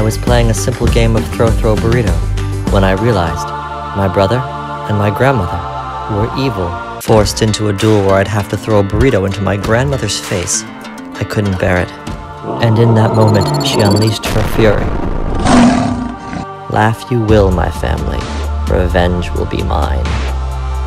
I was playing a simple game of throw throw burrito when I realized my brother and my grandmother were evil, forced into a duel where I'd have to throw a burrito into my grandmother's face. I couldn't bear it. And in that moment, she unleashed her fury. Laugh you will, my family. Revenge will be mine.